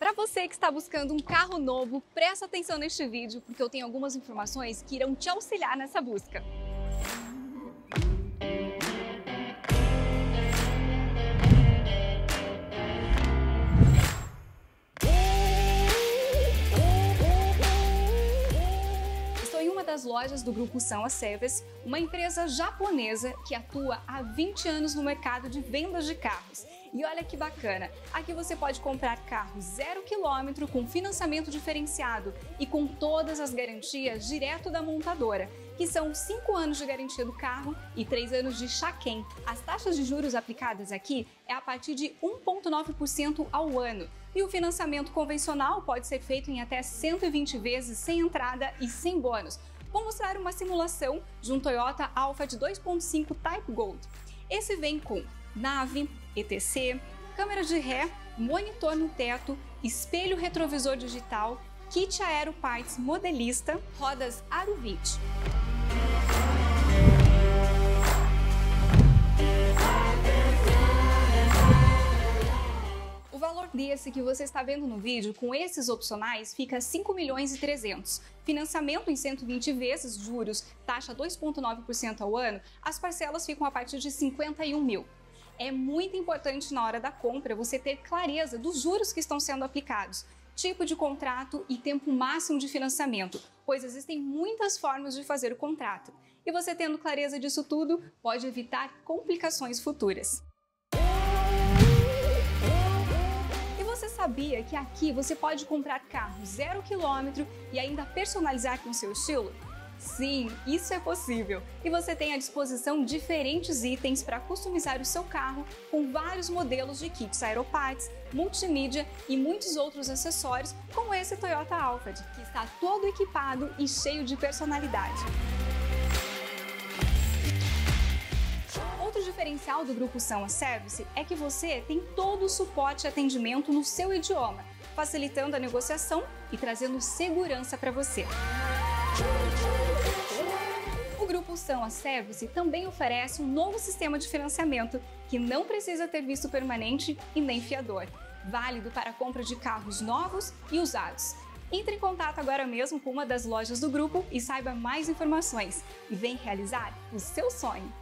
Para você que está buscando um carro novo, presta atenção neste vídeo, porque eu tenho algumas informações que irão te auxiliar nessa busca. Das lojas do grupo São Service, uma empresa japonesa que atua há 20 anos no mercado de vendas de carros. E olha que bacana, aqui você pode comprar carro zero quilômetro com financiamento diferenciado e com todas as garantias direto da montadora, que são 5 anos de garantia do carro e 3 anos de chaquém. As taxas de juros aplicadas aqui é a partir de 1,9% ao ano. E o financiamento convencional pode ser feito em até 120 vezes sem entrada e sem bônus. Vou mostrar uma simulação de um Toyota Alphard 2.5 Type Gold. Esse vem com nave, ETC, câmera de ré, monitor no teto, espelho retrovisor digital, kit aero parts modelista, rodas Aruvit. O valor desse que você está vendo no vídeo, com esses opcionais, fica 5 milhões e 300. Financiamento em 120 vezes, juros, taxa 2,9% ao ano, as parcelas ficam a partir de 51 mil é muito importante na hora da compra você ter clareza dos juros que estão sendo aplicados, tipo de contrato e tempo máximo de financiamento, pois existem muitas formas de fazer o contrato. E você tendo clareza disso tudo, pode evitar complicações futuras. E você sabia que aqui você pode comprar carro zero quilômetro e ainda personalizar com seu estilo? Sim, isso é possível. E você tem à disposição diferentes itens para customizar o seu carro com vários modelos de kits aeroparts, multimídia e muitos outros acessórios, como esse Toyota Alphard, que está todo equipado e cheio de personalidade. Outro diferencial do Grupo São Service é que você tem todo o suporte e atendimento no seu idioma, facilitando a negociação e trazendo segurança para você. O Grupo São a Service também oferece um novo sistema de financiamento que não precisa ter visto permanente e nem fiador, válido para a compra de carros novos e usados. Entre em contato agora mesmo com uma das lojas do grupo e saiba mais informações. E vem realizar o seu sonho.